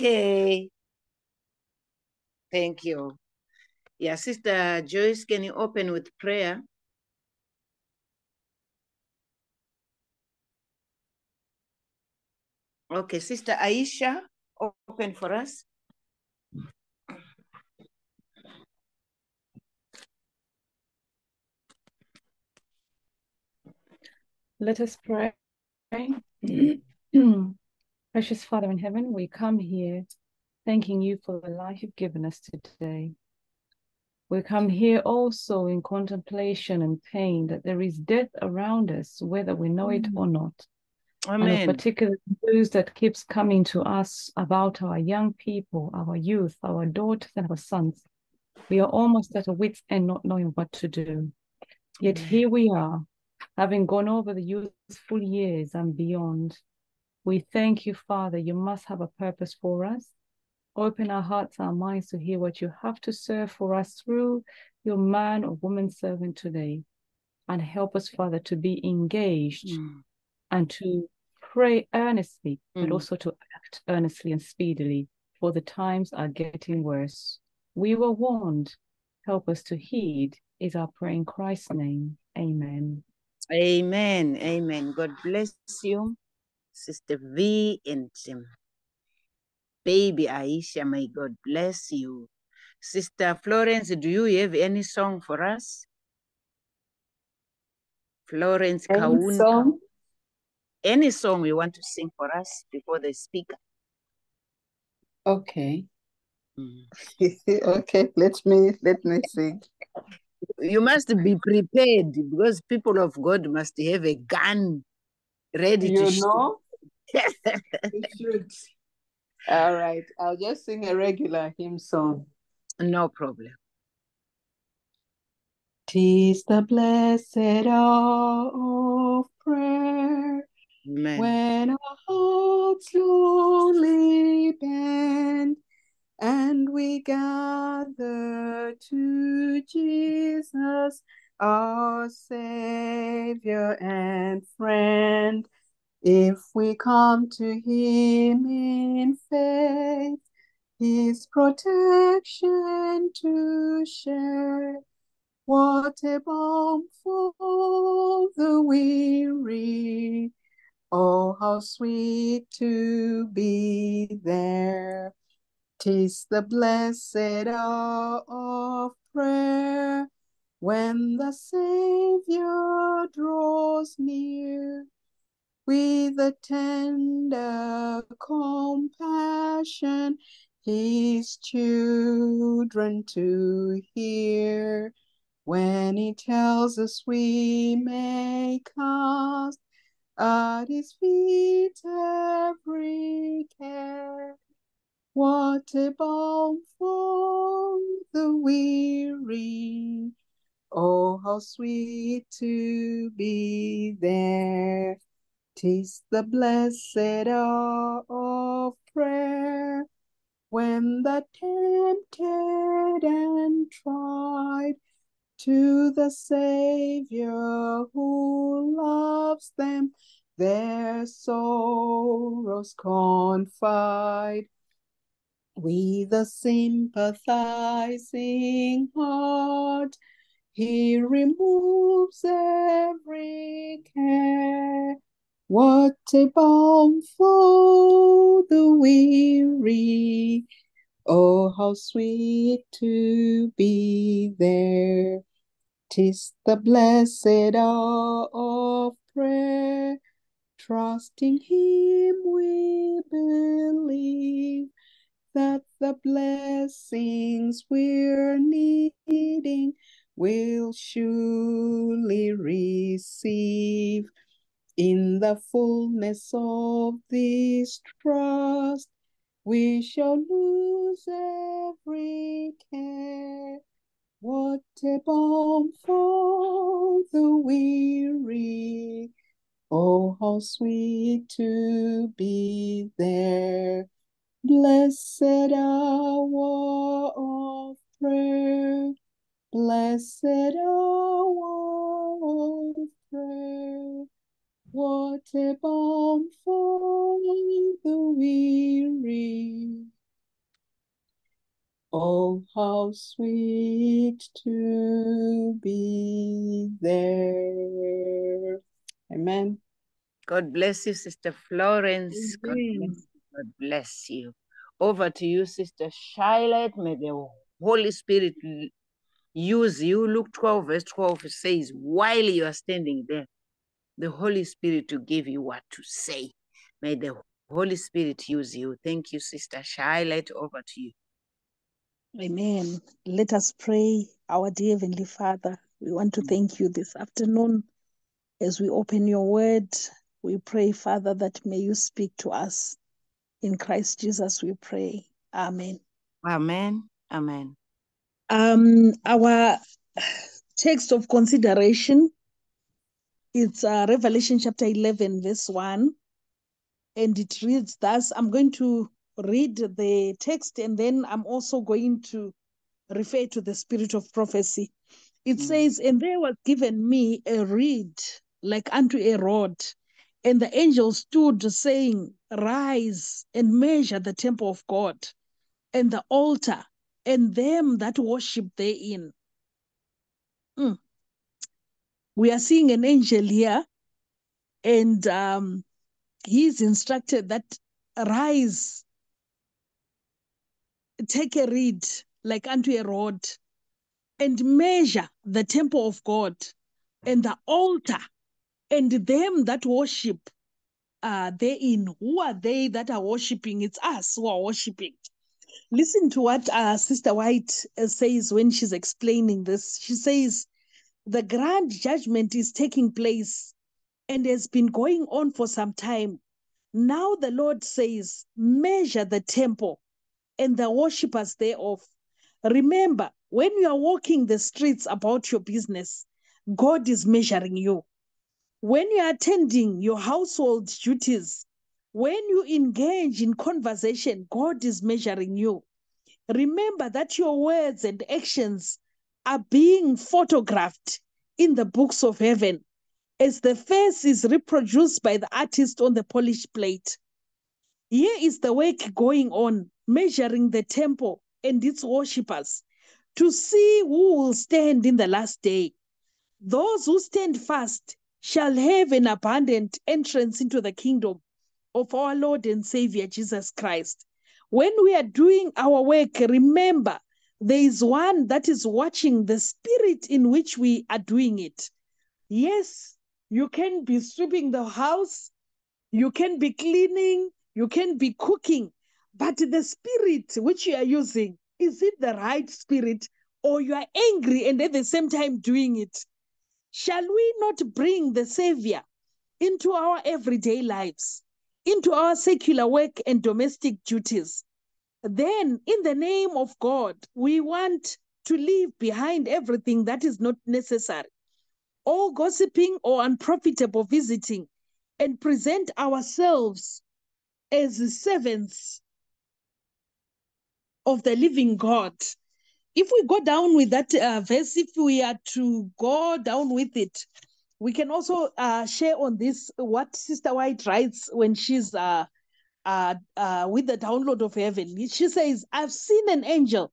Okay. Thank you. Yeah, Sister Joyce, can you open with prayer? Okay, Sister Aisha, open for us. Let us pray. Precious Father in heaven, we come here thanking you for the life you've given us today. We come here also in contemplation and pain that there is death around us, whether we know it or mm. not. And Amen. of particular news that keeps coming to us about our young people, our youth, our daughters, and our sons. We are almost at a wit's end, not knowing what to do. Yet mm. here we are, having gone over the youthful years and beyond. We thank you, Father. You must have a purpose for us. Open our hearts, our minds to hear what you have to serve for us through your man or woman servant today. And help us, Father, to be engaged Mm. and to pray earnestly, but Mm. also to act earnestly and speedily, for the times are getting worse. We were warned. Help us to heed, is our prayer in Christ's name. Amen. Amen. Amen. God bless you, Sister V and um, baby Aisha. May God bless you. Sister Florence, do you have any song for us? Florence Any Kaun. song? Any song you want to sing for us before the speaker? Okay. Mm. okay, let me let me sing. You must be prepared because people of God must have a gun ready to You shoot. know? Should. All right. I'll just sing a regular hymn song. no problem. Tis the blessed hour of prayer Amen. when our hearts slowly bend and we gather to Jesus, our Savior and friend. If we come to Him in faith, His protection to share. What a balm for the weary. Oh, how sweet to be there. Tis the blessed hour of prayer when the Savior draws near with a tender compassion his children to hear. When he tells us we may cast at his feet every care. What a balm for the weary. Oh, how sweet to be there. Tis the blessed hour of prayer when the tempted and tried to the Savior who loves them, their sorrows confide. With a sympathizing heart, he removes every care. What a balm for the weary. Oh, how sweet to be there. Tis the blessed hour of prayer. Trusting him we believe that the blessings we're needing will surely receive. In the fullness of this trust, we shall lose every care. What a balm for the weary. Oh, how sweet to be there. Blessed hour of prayer. Blessed hour of prayer. What a balm for the weary. Oh, how sweet to be there. Amen. God bless you, Sister Florence. God bless you. God bless you. Over to you, Sister Charlotte. May the Holy Spirit use you. Luke 12, verse 12 says, while you are standing there, the Holy Spirit to give you what to say. May the Holy Spirit use you. Thank you, Sister Charlotte. Over to you. Amen. Let us pray. Our dear Heavenly Father, we want to thank you this afternoon as we open your word. We pray, Father, that may you speak to us. In Christ Jesus, we pray. Amen. Amen. Amen. Um, our text of consideration is uh, Revelation chapter 11, verse 1. And it reads thus I'm going to read the text and then I'm also going to refer to the spirit of prophecy. It Mm. says, And there was given me a reed like unto a rod. And the angel stood saying, Rise and measure the temple of God and the altar and them that worship therein. Mm. We are seeing an angel here, and um, he's instructed that rise, take a reed like unto a rod, and measure the temple of God and the altar and them that worship uh, therein. Who are they that are worshiping? It's us who are worshiping. Listen to what uh, Sister White uh, says when she's explaining this. She says, The grand judgment is taking place and has been going on for some time. Now the Lord says, Measure the temple and the worshippers thereof. Remember, when you are walking the streets about your business, God is measuring you. When you are attending your household duties, when you engage in conversation, God is measuring you. Remember that your words and actions are being photographed in the books of heaven as the face is reproduced by the artist on the polished plate. Here is the work going on, measuring the temple and its worshippers to see who will stand in the last day. Those who stand fast shall have an abundant entrance into the kingdom of our Lord and Savior Jesus Christ. When we are doing our work, remember there is one that is watching the spirit in which we are doing it. Yes, you can be sweeping the house, you can be cleaning, you can be cooking, but the spirit which you are using, is it the right spirit or you are angry and at the same time doing it? Shall we not bring the Savior into our everyday lives, into our secular work and domestic duties? Then, in the name of God, we want to leave behind everything that is not necessary, all gossiping or unprofitable visiting, and present ourselves as servants of the living God. If we go down with that uh, verse, if we are to go down with it, we can also uh, share on this what Sister White writes when she's uh, uh, uh, with the download of heaven. She says, I've seen an angel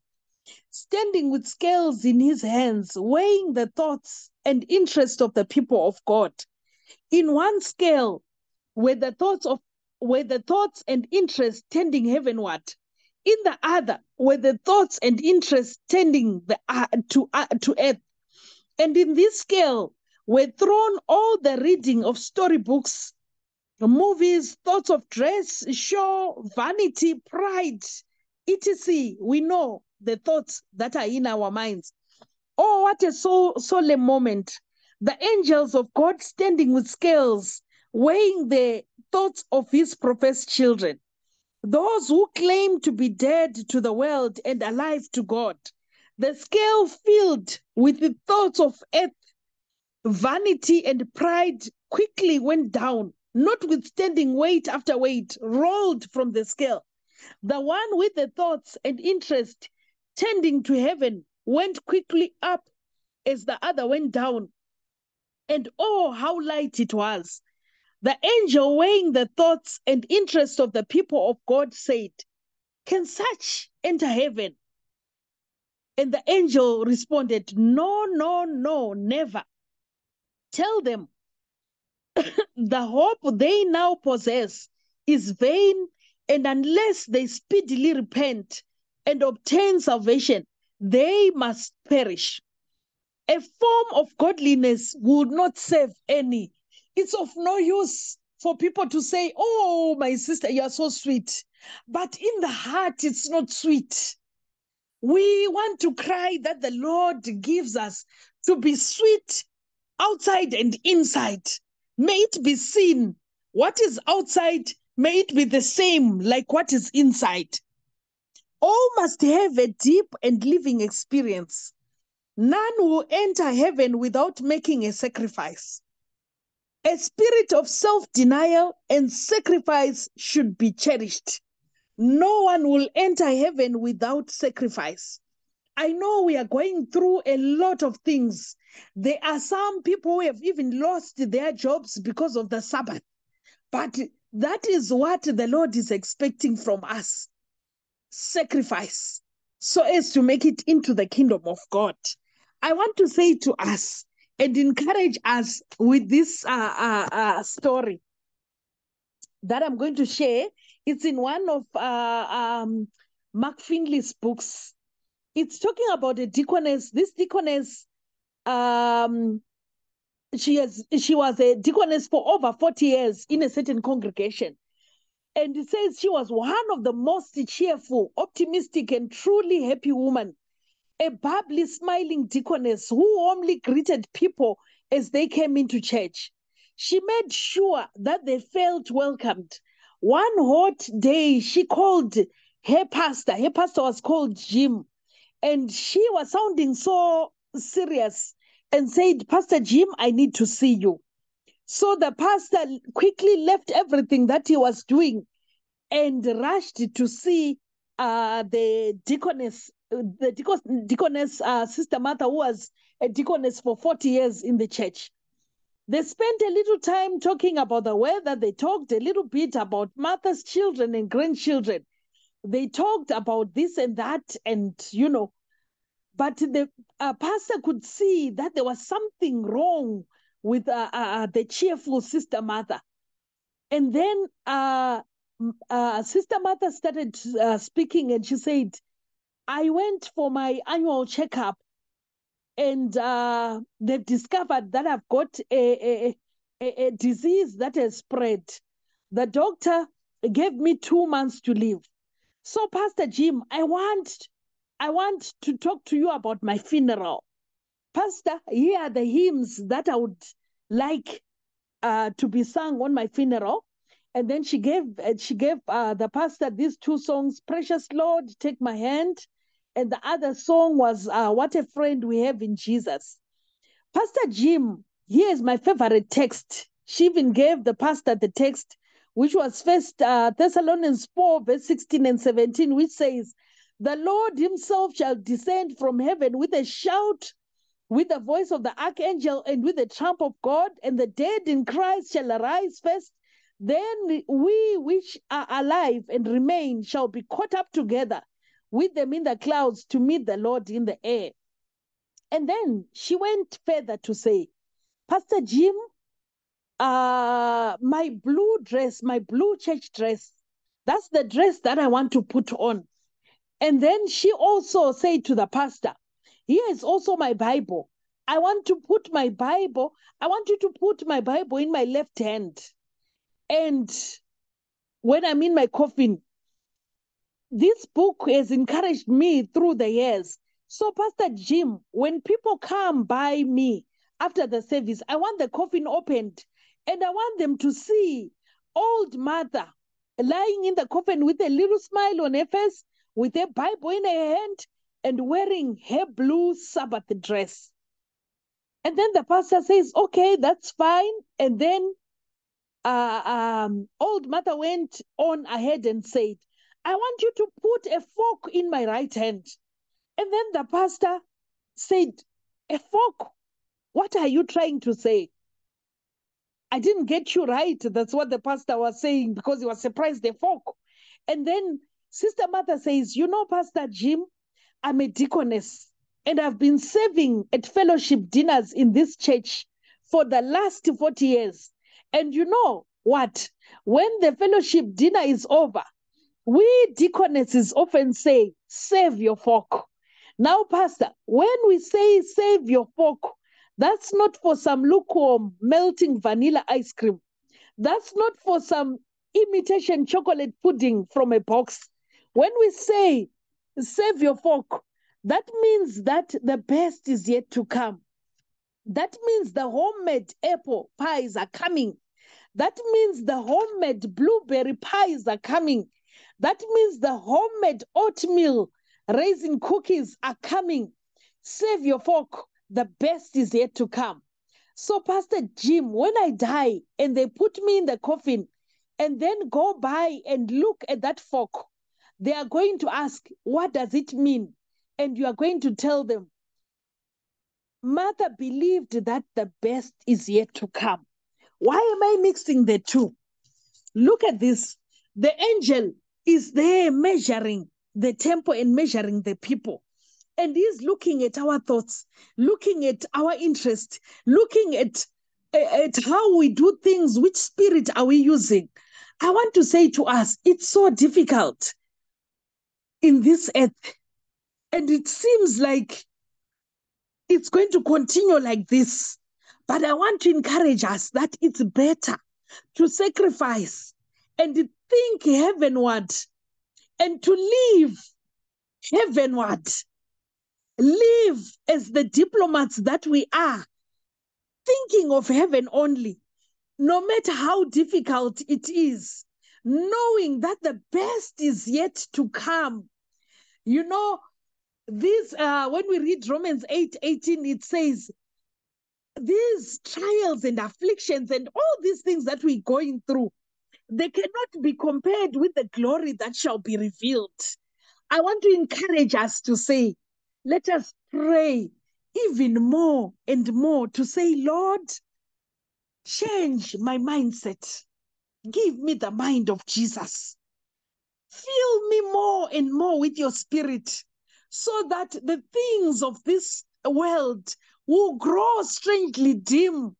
standing with scales in his hands, weighing the thoughts and interest of the people of God. In one scale were the thoughts of were the thoughts and interests tending heavenward. In the other were the thoughts and interests tending the uh, to uh, to earth. And in this scale were thrown all the reading of storybooks, movies, thoughts of dress, show, vanity, pride, etc. We know the thoughts that are in our minds. Oh, what a so solemn moment. The angels of God standing with scales, weighing the thoughts of his professed children. Those who claim to be dead to the world and alive to God. The scale filled with the thoughts of earth, vanity, and pride quickly went down, notwithstanding weight after weight rolled from the scale. The one with the thoughts and interest tending to heaven went quickly up as the other went down. And oh, how light it was! The angel weighing the thoughts and interests of the people of God said, Can such enter heaven? And the angel responded, No, no, no, never. Tell them the hope they now possess is vain, and unless they speedily repent and obtain salvation, they must perish. A form of godliness would not save any. It's of no use for people to say, Oh, my sister, you are so sweet. But in the heart, it's not sweet. We want to cry that the Lord gives us to be sweet outside and inside. May it be seen. What is outside, may it be the same like what is inside. All must have a deep and living experience. None will enter heaven without making a sacrifice. A spirit of self denial and sacrifice should be cherished. No one will enter heaven without sacrifice. I know we are going through a lot of things. There are some people who have even lost their jobs because of the Sabbath. But that is what the Lord is expecting from us sacrifice, so as to make it into the kingdom of God. I want to say to us and encourage us with this uh, uh, uh, story that I'm going to share. It's in one of uh, um, Mark Finley's books. It's talking about a deaconess. This deaconess, um, she has she was a deaconess for over 40 years in a certain congregation. And it says she was one of the most cheerful, optimistic, and truly happy women a bubbly, smiling deaconess who warmly greeted people as they came into church. She made sure that they felt welcomed. One hot day, she called her pastor. Her pastor was called Jim. And she was sounding so serious and said, Pastor Jim, I need to see you. So the pastor quickly left everything that he was doing and rushed to see uh, the deaconess the deacon, deaconess uh, sister Martha, who was a deaconess for 40 years in the church. They spent a little time talking about the weather. They talked a little bit about Martha's children and grandchildren. They talked about this and that, and you know, but the uh, pastor could see that there was something wrong with uh, uh, the cheerful sister Martha. And then uh, uh, Sister Martha started uh, speaking, and she said, I went for my annual checkup and uh, they've discovered that I've got a, a, a, a, disease that has spread. The doctor gave me two months to live. So, Pastor Jim, I want, I want to talk to you about my funeral. Pastor, here are the hymns that I would like uh, to be sung on my funeral. And then she gave she gave uh, the pastor these two songs, "Precious Lord, Take My Hand," and the other song was uh, What a Friend We Have in Jesus. Pastor Jim, here's my favorite text. She even gave the pastor the text, which was First uh, Thessalonians 4, verse 16 and 17, which says, The Lord himself shall descend from heaven with a shout, with the voice of the archangel, and with the trump of God, and the dead in Christ shall arise first. Then we which are alive and remain shall be caught up together with them in the clouds to meet the Lord in the air. And then she went further to say, Pastor Jim, uh, my blue dress, my blue church dress, that's the dress that I want to put on. And then she also said to the pastor, Here is also my Bible. I want to put my Bible, I want you to put my Bible in my left hand. And when I'm in my coffin, this book has encouraged me through the years. So, Pastor Jim, when people come by me after the service, I want the coffin opened and I want them to see old mother lying in the coffin with a little smile on her face, with a Bible in her hand, and wearing her blue Sabbath dress. And then the pastor says, okay, that's fine. And then uh, um, old mother went on ahead and said, I want you to put a fork in my right hand. And then the pastor said, A fork? What are you trying to say? I didn't get you right. That's what the pastor was saying because he was surprised, the fork. And then Sister Martha says, You know, Pastor Jim, I'm a deaconess and I've been serving at fellowship dinners in this church for the last 40 years. And you know what? When the fellowship dinner is over, we deaconesses often say, save your fork. Now, Pastor, when we say save your fork, that's not for some lukewarm melting vanilla ice cream. That's not for some imitation chocolate pudding from a box. When we say save your fork, that means that the best is yet to come. That means the homemade apple pies are coming. That means the homemade blueberry pies are coming. That means the homemade oatmeal raisin cookies are coming. Save your fork. The best is yet to come. So, Pastor Jim, when I die and they put me in the coffin and then go by and look at that fork, they are going to ask, What does it mean? And you are going to tell them, Mother believed that the best is yet to come. Why am I mixing the two? Look at this. The angel is there measuring the temple and measuring the people. And he's looking at our thoughts, looking at our interest, looking at, at how we do things, which spirit are we using. I want to say to us, it's so difficult in this earth. And it seems like it's going to continue like this. But I want to encourage us that it's better to sacrifice and think heavenward and to live heavenward. Live as the diplomats that we are, thinking of heaven only, no matter how difficult it is, knowing that the best is yet to come. You know, this uh, when we read Romans 8 18, it says, These trials and afflictions and all these things that we're going through, they cannot be compared with the glory that shall be revealed. I want to encourage us to say, let us pray even more and more to say, Lord, change my mindset. Give me the mind of Jesus. Fill me more and more with your spirit so that the things of this world will grow strangely dim.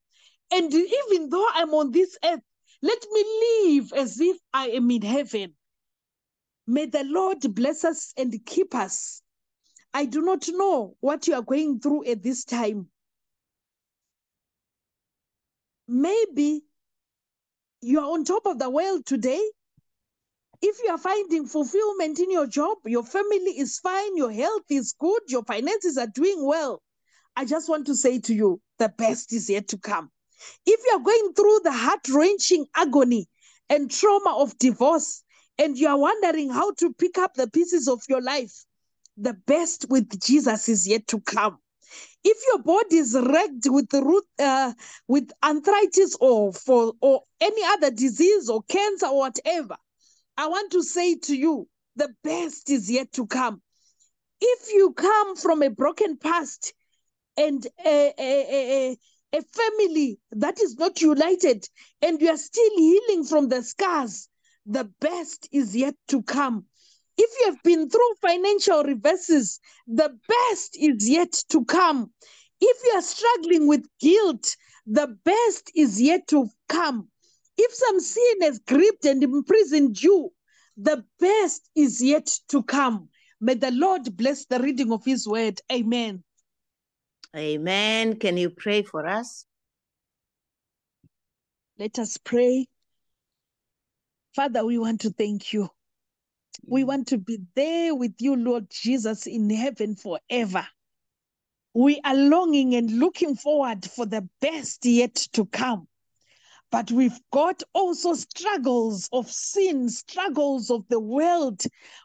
And even though I'm on this earth, let me live as if I am in heaven. May the Lord bless us and keep us. I do not know what you are going through at this time. Maybe you are on top of the world today. If you are finding fulfillment in your job, your family is fine, your health is good, your finances are doing well. I just want to say to you, the best is yet to come. If you're going through the heart wrenching agony and trauma of divorce, and you are wondering how to pick up the pieces of your life, the best with Jesus is yet to come. If your body is wrecked with root, uh, with arthritis or for or any other disease or cancer or whatever, I want to say to you, the best is yet to come. If you come from a broken past and a, a, a, a family that is not united and you are still healing from the scars, the best is yet to come. If you have been through financial reverses, the best is yet to come. If you are struggling with guilt, the best is yet to come. If some sin has gripped and imprisoned you, the best is yet to come. May the Lord bless the reading of his word. Amen. Amen. Can you pray for us? Let us pray. Father, we want to thank you. We want to be there with you, Lord Jesus, in heaven forever. We are longing and looking forward for the best yet to come. But we've got also struggles of sin, struggles of the world.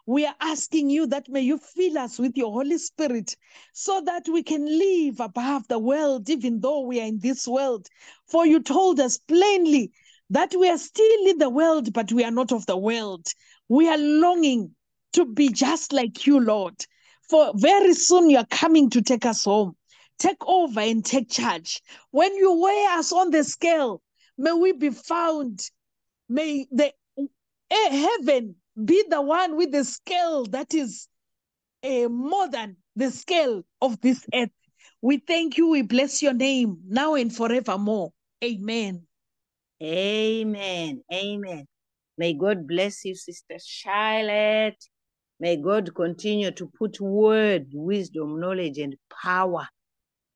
We are asking you that may you fill us with your Holy Spirit so that we can live above the world, even though we are in this world. For you told us plainly that we are still in the world, but we are not of the world. We are longing to be just like you, Lord. For very soon you are coming to take us home. Take over and take charge. When you weigh us on the scale, may we be found. May the eh, heaven be the one with the scale that is uh, more than the scale of this earth. We thank you. We bless your name now and forevermore. Amen. Amen. Amen. May God bless you, Sister Charlotte. May God continue to put word, wisdom, knowledge, and power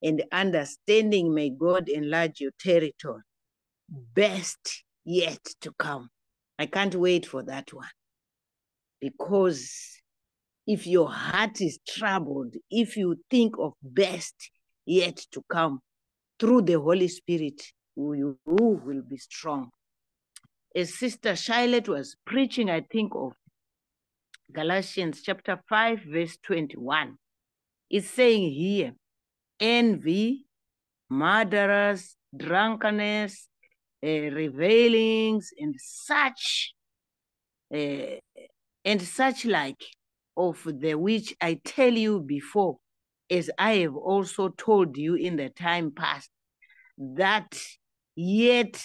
and understanding. May God enlarge your territory. Best yet to come. I can't wait for that one. Because if your heart is troubled, if you think of best yet to come through the Holy Spirit, you will be strong. As Sister Charlotte was preaching, I think of Galatians chapter 5, verse 21. It's saying here, envy, murderers, drunkenness, uh, revelings, and such, uh, and such like, of the which I tell you before, as I have also told you in the time past, that yet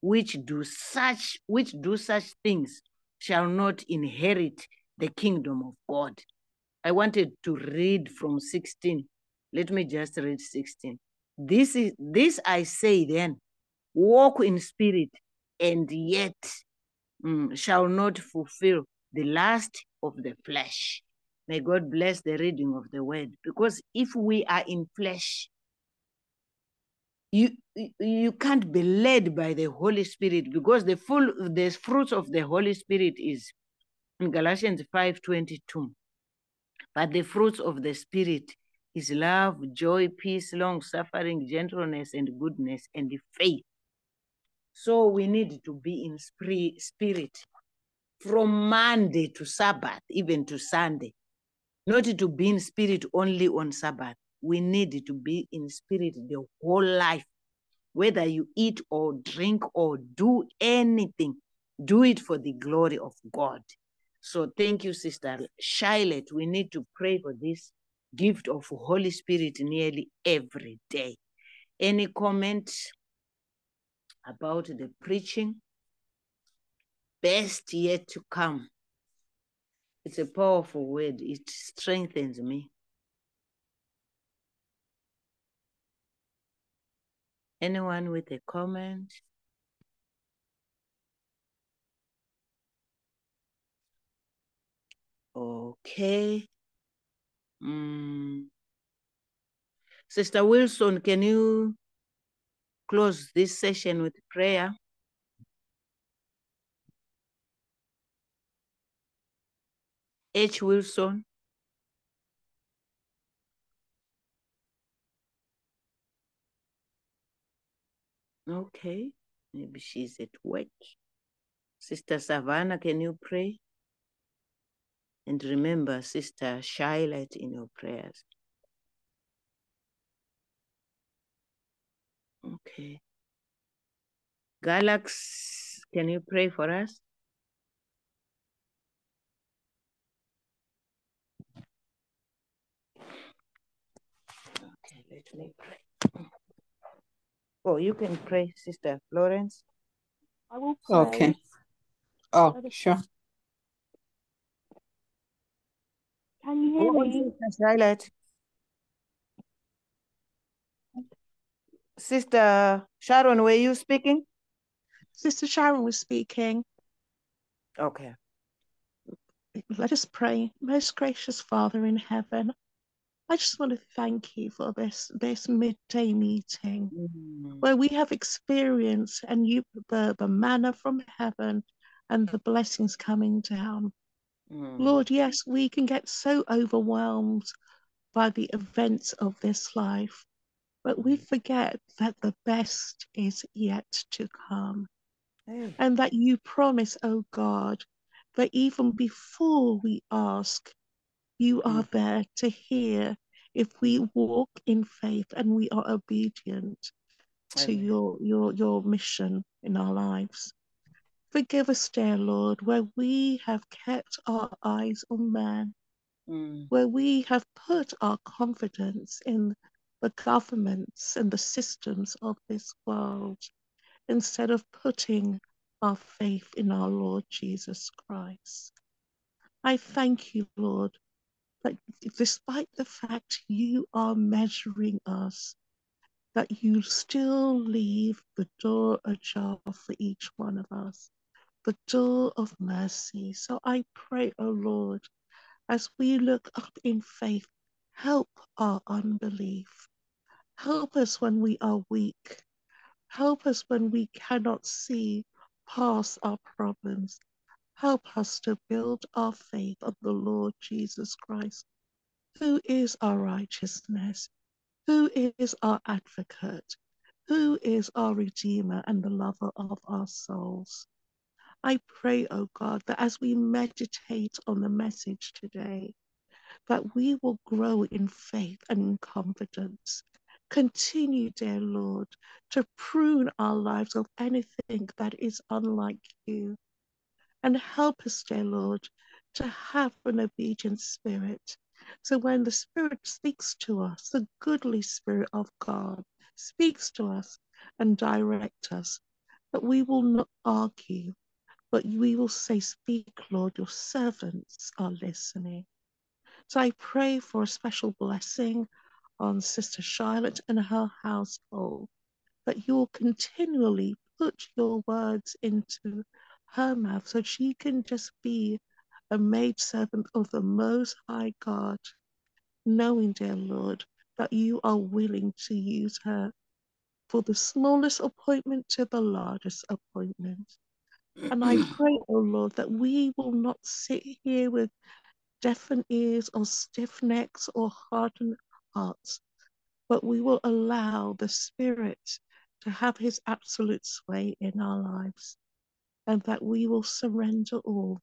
which do such which do such things shall not inherit the kingdom of God. I wanted to read from 16. Let me just read 16. This is this I say then, walk in spirit, and yet mm, shall not fulfill the lust of the flesh. May God bless the reading of the word. Because if we are in flesh, you you can't be led by the Holy Spirit because the full the fruits of the Holy Spirit is in Galatians 5:22. But the fruits of the Spirit is love, joy, peace, long suffering, gentleness, and goodness, and faith. So we need to be in spirit from Monday to Sabbath, even to Sunday. Not to be in spirit only on Sabbath. We need to be in spirit the whole life. Whether you eat or drink or do anything, do it for the glory of God. So thank you, Sister Charlotte. We need to pray for this gift of Holy Spirit nearly every day. Any comments about the preaching? Best yet to come. It's a powerful word. It strengthens me. Anyone with a comment? Okay. Mm. Sister Wilson, can you close this session with prayer? H. Wilson. Okay, maybe she's at work. Sister Savannah, can you pray? And remember Sister Charlotte in your prayers. Okay. Galax, can you pray for us? Okay, let me pray. Oh, you can pray, Sister Florence. I will pray. Okay. Oh, sure. Can you hear me? Sister Sister Sharon, were you speaking? Sister Sharon was speaking. Okay. Let us pray. Most gracious Father in heaven, I just want to thank you for this this midday meeting Mm. where we have experienced and you the, the manna from heaven and the blessings coming down. Mm. Lord, yes, we can get so overwhelmed by the events of this life, but we forget that the best is yet to come. Hey. And that you promise, oh God, that even before we ask, you are there to hear if we walk in faith and we are obedient to Amen. your, your, your mission in our lives. Forgive us, dear Lord, where we have kept our eyes on man, Mm. where we have put our confidence in the governments and the systems of this world instead of putting our faith in our Lord Jesus Christ. I thank you, Lord, that despite the fact you are measuring us, that you still leave the door ajar for each one of us, the door of mercy. So I pray, O oh Lord, as we look up in faith, help our unbelief. Help us when we are weak. Help us when we cannot see past our problems. Help us to build our faith on the Lord Jesus Christ, who is our righteousness, who is our advocate, who is our Redeemer and the lover of our souls. I pray, O oh God, that as we meditate on the message today, that we will grow in faith and in confidence. Continue, dear Lord, to prune our lives of anything that is unlike you and help us, dear Lord, to have an obedient spirit. So when the Spirit speaks to us, the goodly Spirit of God speaks to us and direct us, that we will not argue, but we will say, Speak, Lord, your servants are listening. So I pray for a special blessing on Sister Charlotte and her household, that you will continually put your words into her mouth so she can just be a maid servant of the Most High God, knowing, dear Lord, that you are willing to use her for the smallest appointment to the largest appointment. And I pray, oh Lord, that we will not sit here with deafened ears or stiff necks or hardened hearts, but we will allow the Spirit to have his absolute sway in our lives and that we will surrender all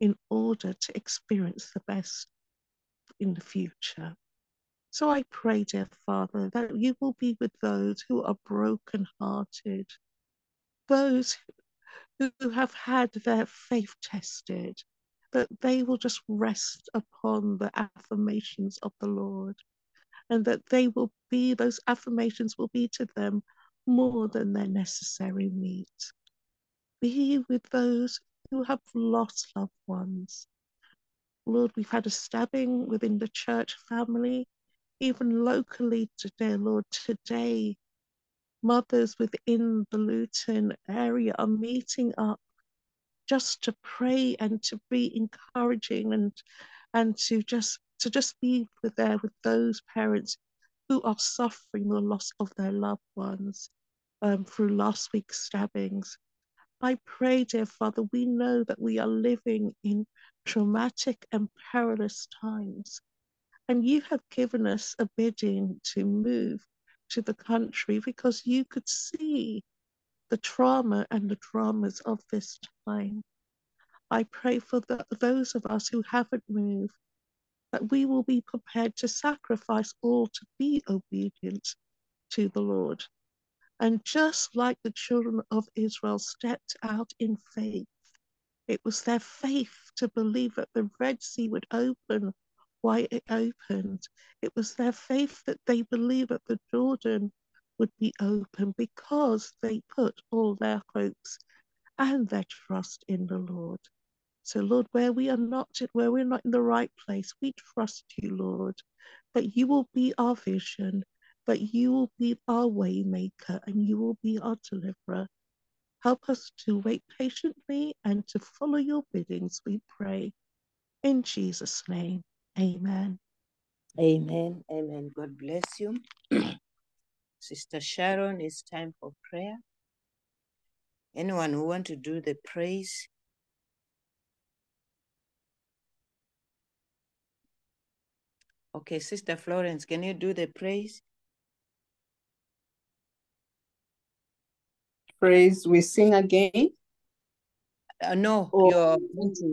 in order to experience the best in the future. So I pray, dear Father, that you will be with those who are broken-hearted, those who have had their faith tested, that they will just rest upon the affirmations of the Lord, and that they will be, those affirmations will be to them more than their necessary meat be with those who have lost loved ones. Lord, we've had a stabbing within the church family, even locally today, Lord. Today, mothers within the Luton area are meeting up just to pray and to be encouraging and and to just to just be with there with those parents who are suffering the loss of their loved ones um, through last week's stabbings. I pray, dear Father, we know that we are living in traumatic and perilous times. And you have given us a bidding to move to the country because you could see the trauma and the dramas of this time. I pray for the, those of us who haven't moved that we will be prepared to sacrifice all to be obedient to the Lord. And just like the children of Israel stepped out in faith, it was their faith to believe that the Red Sea would open why it opened. It was their faith that they believed that the Jordan would be open because they put all their hopes and their trust in the Lord. So, Lord, where we are not, where we're not in the right place, we trust you, Lord, that you will be our vision, that you will be our waymaker and you will be our deliverer. Help us to wait patiently and to follow your biddings, we pray. In Jesus' name, amen. Amen. Amen. God bless you. Sister Sharon, it's time for prayer. Anyone who want to do the praise? Okay, Sister Florence, can you do the praise? Praise we sing again? Uh, no, Or you're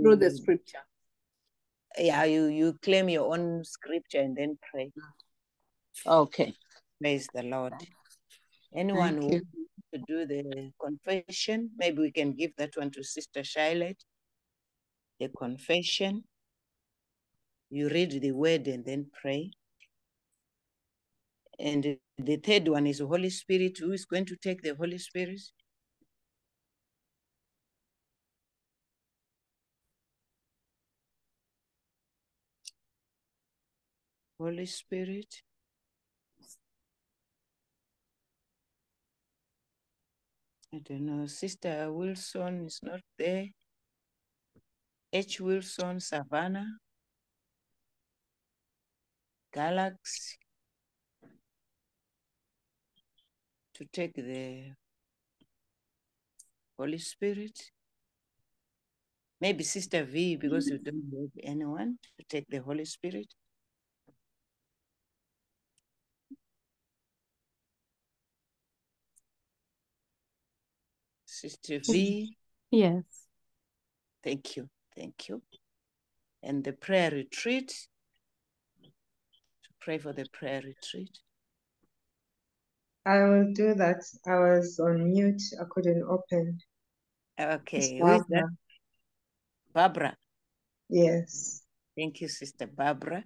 through the scripture. Yeah, you you claim your own scripture and then pray. Okay. Praise the Lord. Anyone who to do the confession, maybe we can give that one to Sister Charlotte. The confession. You read the word and then pray. And the third one is the Holy Spirit. Who is going to take the Holy Spirit? Holy Spirit. I don't know. Sister Wilson is not there. H. Wilson, Savannah. Galaxy. To take the Holy Spirit. Maybe Sister V, because you don't have anyone to take the Holy Spirit. Sister V, Yes. thank you, thank you. And the prayer retreat, to pray for the prayer retreat. I will do that. I was on mute. I couldn't open. Okay, It's who is that? Barbara. Barbara. Yes. Thank you, Sister Barbara.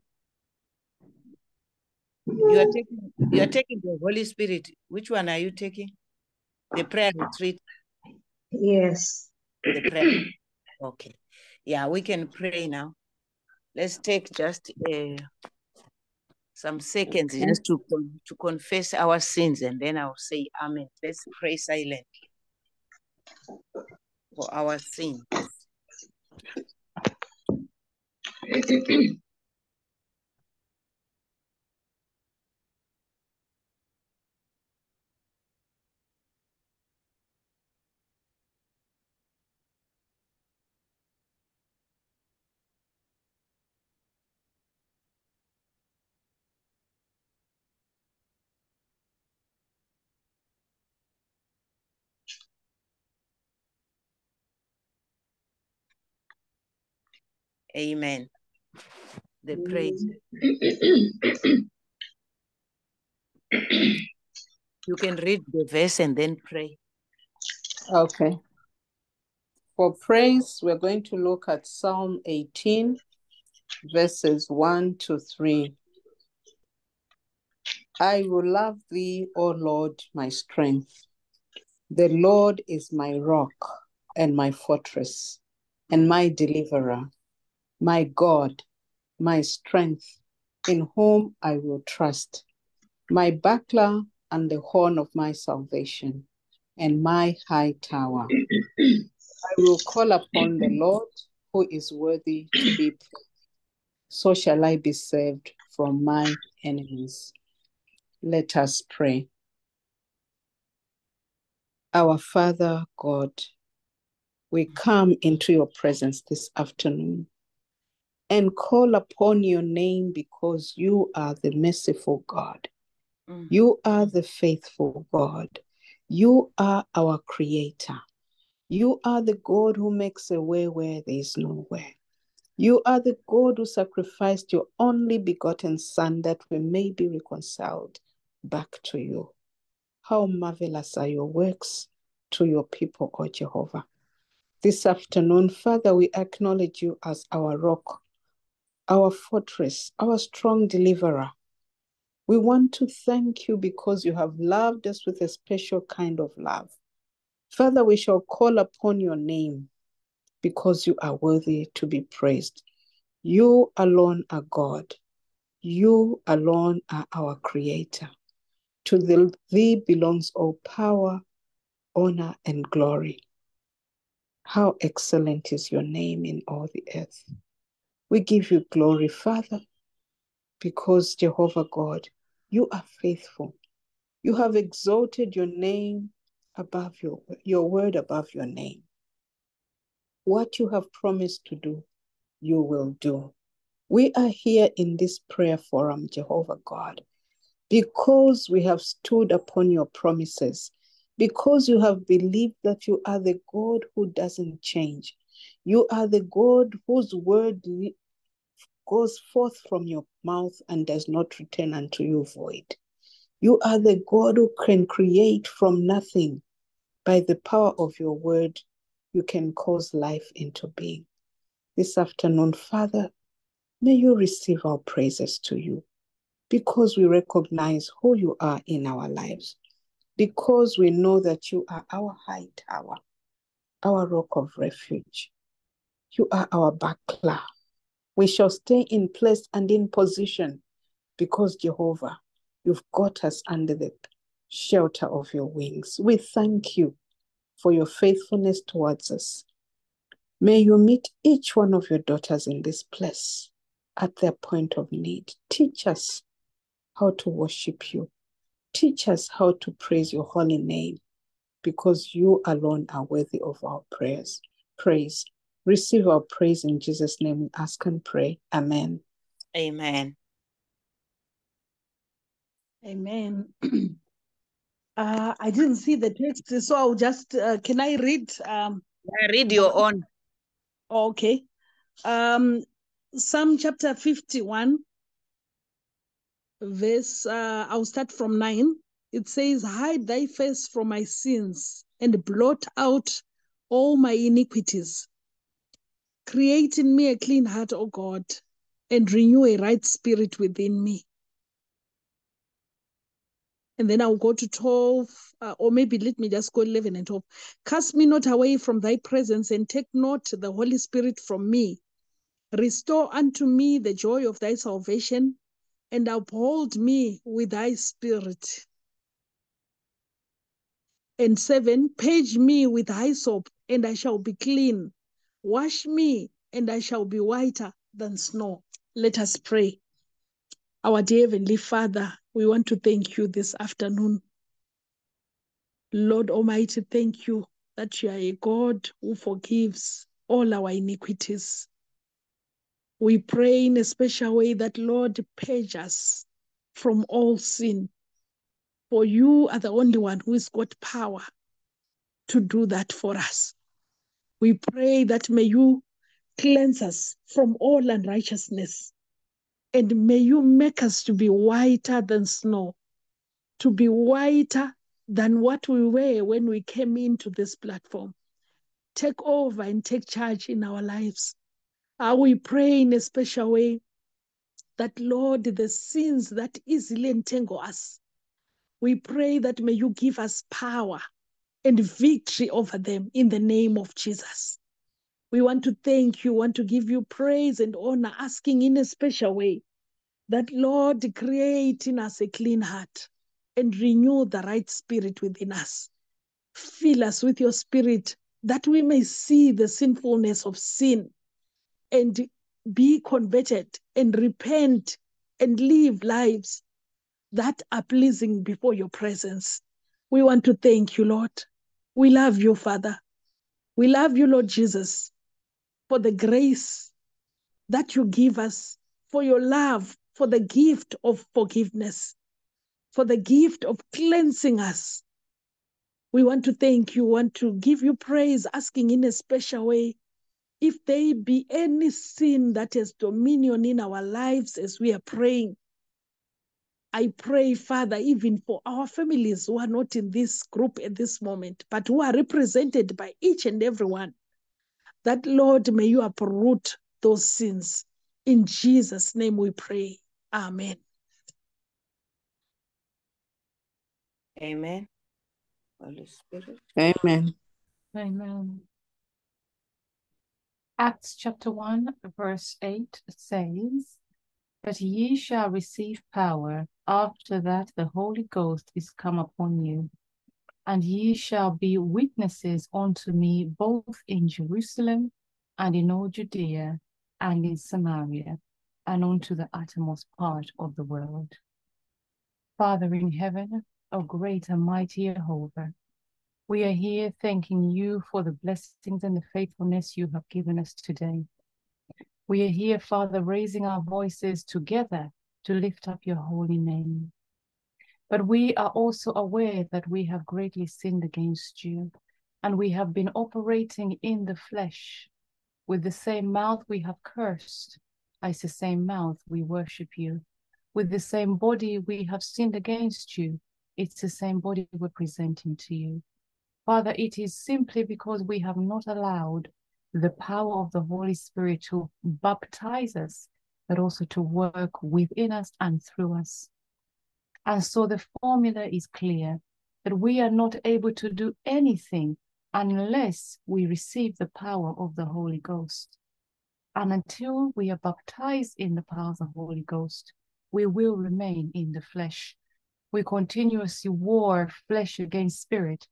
You are taking you are taking the Holy Spirit. Which one are you taking? The prayer retreat, Yes. the prayer. Okay. Yeah, we can pray now. Let's take just uh, some seconds Okay. just to con- to confess our sins, and then I'll say Amen. Let's pray silently for our sins. Amen. The praise. You can read the verse and then pray. Okay. For praise, we're going to look at Psalm 18, verses 1 to 3. I will love thee, O Lord, my strength. The Lord is my rock and my fortress and my deliverer, my God, my strength, in whom I will trust, my buckler and the horn of my salvation, and my high tower. I will call upon the Lord, who is worthy to be praised. So shall I be saved from my enemies. Let us pray. Our Father God, we come into your presence this afternoon and call upon your name because you are the merciful God. Mm. You are the faithful God. You are our creator. You are the God who makes a way where there is no way. You are the God who sacrificed your only begotten Son that we may be reconciled back to you. How marvelous are your works to your people, O Jehovah. This afternoon, Father, we acknowledge you as our rock, our fortress, our strong deliverer. We want to thank you because you have loved us with a special kind of love. Father, we shall call upon your name because you are worthy to be praised. You alone are God. You alone are our creator. To the- thee belongs all power, honor, and glory. How excellent is your name in all the earth. We give you glory, Father, because Jehovah God, you are faithful. You have exalted your name above your, your word above your name. What you have promised to do, you will do. We are here in this prayer forum, Jehovah God, because we have stood upon your promises, because you have believed that you are the God who doesn't change. You are the God whose word goes forth from your mouth and does not return unto you void. You are the God who can create from nothing. By the power of your word, you can cause life into being. This afternoon, Father, may you receive our praises to you because we recognize who you are in our lives, because we know that you are our high tower, our rock of refuge. You are our buckler. We shall stay in place and in position because Jehovah, you've got us under the shelter of your wings. We thank you for your faithfulness towards us. May you meet each one of your daughters in this place at their point of need. Teach us how to worship you. Teach us how to praise your holy name because you alone are worthy of our prayers. Praise. Receive our praise in Jesus' name. We ask and pray. Amen. Amen. Amen. uh, I didn't see the text, so I'll just, uh, can I read? Um, I read your own. okay. Um, Psalm chapter 51, verse, uh, I'll start from 9. It says, Hide thy face from my sins and blot out all my iniquities. Create in me a clean heart, O God, and renew a right spirit within me. And then I'll go to 12, uh, or maybe let me just go 11 and 12. Cast me not away from thy presence, and take not the Holy Spirit from me. Restore unto me the joy of thy salvation, and uphold me with thy spirit. And seven, page me with hyssop, and I shall be clean. Wash me, and I shall be whiter than snow. Let us pray. Our dear Heavenly Father, we want to thank you this afternoon. Lord Almighty, thank you that you are a God who forgives all our iniquities. We pray in a special way that, Lord, purge us from all sin. For you are the only one who has got power to do that for us. We pray that may you cleanse us from all unrighteousness and may you make us to be whiter than snow, to be whiter than what we were when we came into this platform. Take over and take charge in our lives. Uh, we pray in a special way that, Lord, the sins that easily entangle us, we pray that may you give us power and victory over them in the name of Jesus. We want to thank you, want to give you praise and honor, asking in a special way that, Lord, create in us a clean heart and renew the right spirit within us. Fill us with your spirit that we may see the sinfulness of sin and be converted and repent and live lives that are pleasing before your presence. We want to thank you, Lord. We love you, Father. We love you, Lord Jesus, for the grace that you give us, for your love, for the gift of forgiveness, for the gift of cleansing us. We want to thank you, want to give you praise, asking in a special way if there be any sin that has dominion in our lives as we are praying. I pray, Father, even for our families who are not in this group at this moment, but who are represented by each and every one, that Lord, may you uproot those sins. In Jesus' name we pray. Amen. Amen. Holy Spirit. Amen. Amen. Acts chapter 1, verse 8 says, But ye shall receive power after that the Holy Ghost is come upon you, and ye shall be witnesses unto me both in Jerusalem and in all Judea and in Samaria and unto the uttermost part of the world. Father in heaven, O great and mighty Jehovah, we are here thanking you for the blessings and the faithfulness you have given us today. We are here, Father, raising our voices together to lift up your holy name. But we are also aware that we have greatly sinned against you, and we have been operating in the flesh. With the same mouth we have cursed, as the same mouth we worship you. With the same body we have sinned against you, it's the same body we're presenting to you. Father, it is simply because we have not allowed the power of the Holy Spirit to baptize us, but also to work within us and through us. And so the formula is clear that we are not able to do anything unless we receive the power of the Holy Ghost. And until we are baptized in the power of the Holy Ghost, we will remain in the flesh. We continuously war flesh against spirit,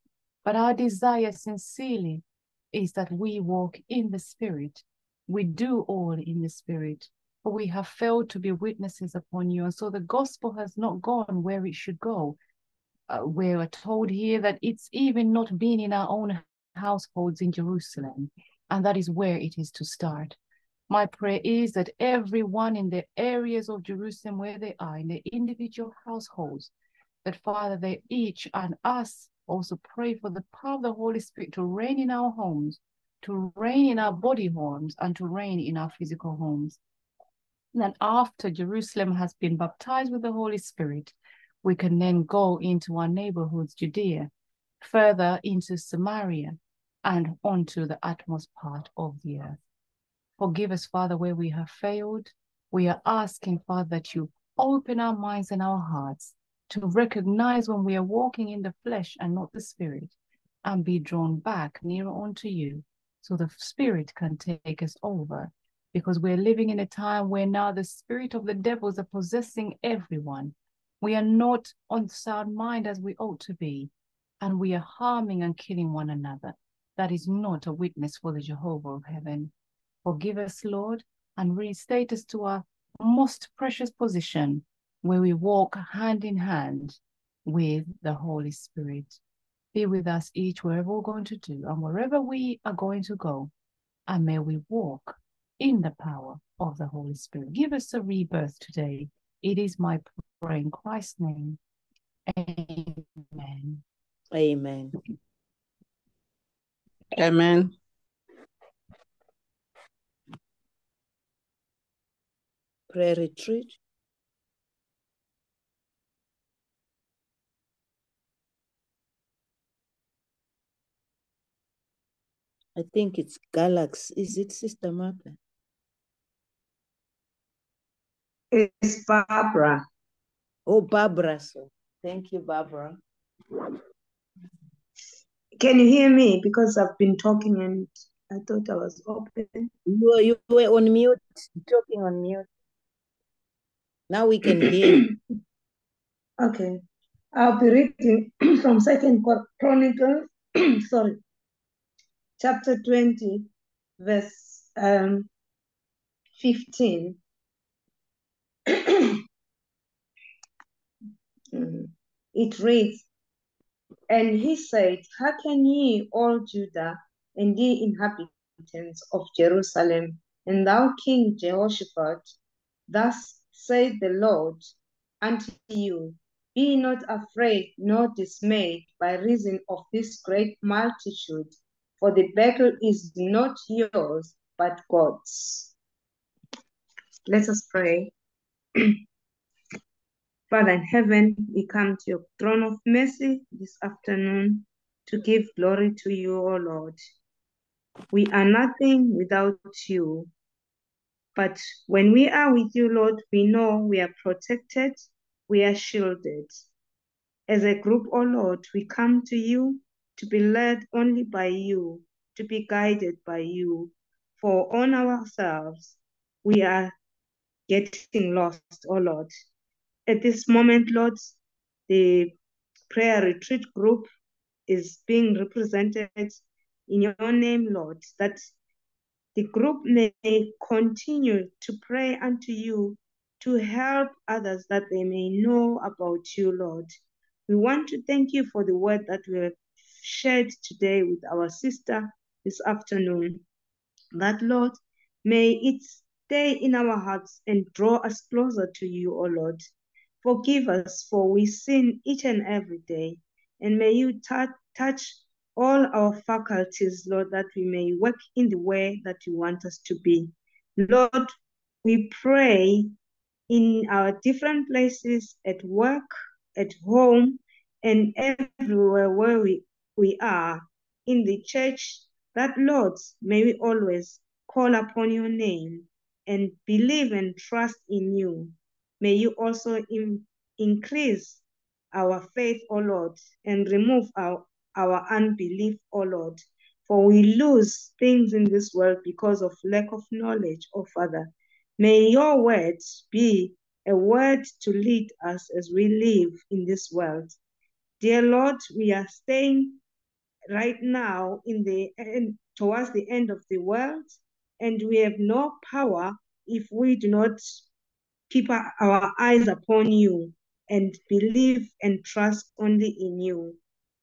but our desire sincerely is that we walk in the spirit. We do all in the spirit, but we have failed to be witnesses upon you. And so the gospel has not gone where it should go. Uh, we are told here that it's even not been in our own households in Jerusalem, and that is where it is to start. My prayer is that everyone in the areas of Jerusalem where they are, in their individual households, that Father, they each and us also pray for the power of the Holy Spirit to reign in our homes, to reign in our body homes, and to reign in our physical homes. Then after Jerusalem has been baptized with the Holy Spirit, we can then go into our neighborhoods, Judea, further into Samaria, and onto the utmost part of the earth. Forgive us, Father, where we have failed. We are asking, Father, that you open our minds and our hearts to recognize when we are walking in the flesh and not the spirit, and be drawn back nearer unto you so the spirit can take us over. Because we're living in a time where now the spirit of the devils are possessing everyone. We are not on sound mind as we ought to be, and we are harming and killing one another. That is not a witness for the Jehovah of heaven. Forgive us, Lord, and reinstate us to our most precious position where we walk hand in hand with the Holy Spirit. Be with us each wherever we're going to do and wherever we are going to go. And may we walk in the power of the Holy Spirit. Give us a rebirth today. It is my prayer in Christ's name. Amen. Amen. Amen. Prayer retreat. I think it's Galaxy. Is it Sister Martha? It's Barbara. Oh, Barbara. So thank you, Barbara. Can you hear me? Because I've been talking and I thought I was open. You were, you were on mute, talking on mute. Now we can hear. Okay. I'll be reading from Second Chronicles, sorry, chapter 20, verse um, 15. It reads, And he said, How can ye, all Judah, and ye inhabitants of Jerusalem, and thou King Jehoshaphat, thus saith the Lord unto you, Be not afraid nor dismayed by reason of this great multitude, for the battle is not yours, but God's. Let us pray. Father in heaven, we come to your throne of mercy this afternoon to give glory to you, O Lord. We are nothing without you. But when we are with you, Lord, we know we are protected, we are shielded. As a group, O Lord, we come to you to be led only by you, to be guided by you. For on ourselves, we are getting lost, O Lord. At this moment, Lord, the prayer retreat group is being represented in your name, Lord, that the group may continue to pray unto you to help others that they may know about you, Lord. We want to thank you for the word that we have shared today with our sister this afternoon. That, Lord, may it stay in our hearts and draw us closer to you, O Lord. Forgive us, for we sin each and every day. And may you touch, touch all our faculties, Lord, that we may work in the way that you want us to be. Lord, we pray in our different places, at work, at home, and everywhere where we, we are, in the church, that, Lord, may we always call upon your name and believe and trust in you. May you also in, increase our faith, O Lord, and remove our, our unbelief, O Lord. For we lose things in this world because of lack of knowledge, O Father. May your words be a word to lead us as we live in this world. Dear Lord, we are staying right now in the end, towards the end of the world, and we have no power if we do not keep our eyes upon you and believe and trust only in you.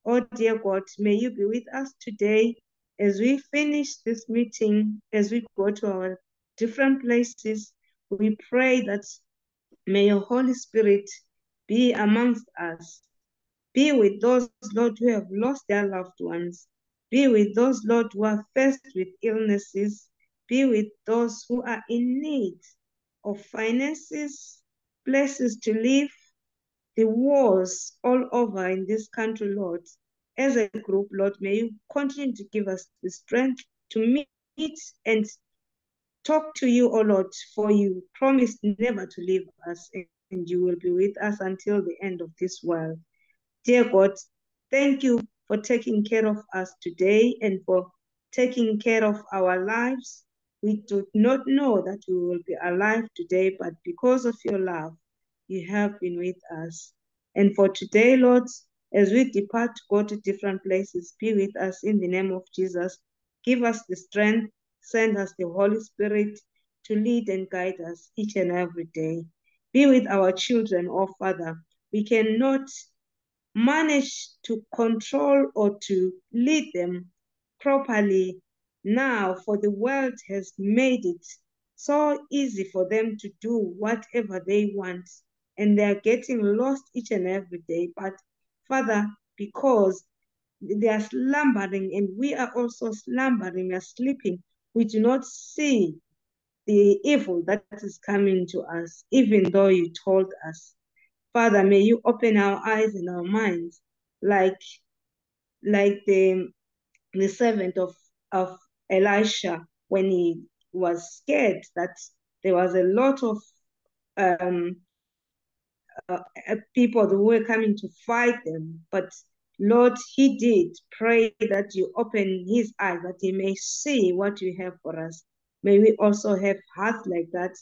Oh, dear God, may you be with us today as we finish this meeting, as we go to our different places. We pray that may your Holy Spirit be amongst us. Be with those, Lord, who have lost their loved ones. Be with those, Lord, who are faced with illnesses. Be with those who are in need of finances, places to live, the wars all over in this country, Lord. As a group, Lord, may you continue to give us the strength to meet and talk to you, O Lord, for you promised never to leave us and you will be with us until the end of this world. Dear God, thank you for taking care of us today and for taking care of our lives. We do not know that we will be alive today, but because of your love, you have been with us. And for today, Lord, as we depart to go to different places, be with us in the name of Jesus. Give us the strength, send us the Holy Spirit to lead and guide us each and every day. Be with our children, oh Father. We cannot manage to control or to lead them properly now, for the world has made it so easy for them to do whatever they want, and they are getting lost each and every day. But Father, because they are slumbering and we are also slumbering, we are sleeping, we do not see the evil that is coming to us, even though you told us. Father, may you open our eyes and our minds like, like the, the servant of, of Elisha when he was scared that there was a lot of um, uh, people who were coming to fight them. But Lord, he did pray that you open his eyes that he may see what you have for us. May we also have hearts like that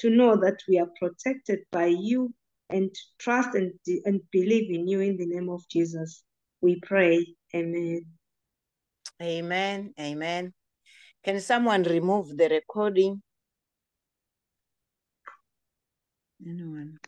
to know that we are protected by you and trust and, and believe in you in the name of Jesus. We pray. Amen. Amen. Amen. Can someone remove the recording? Anyone?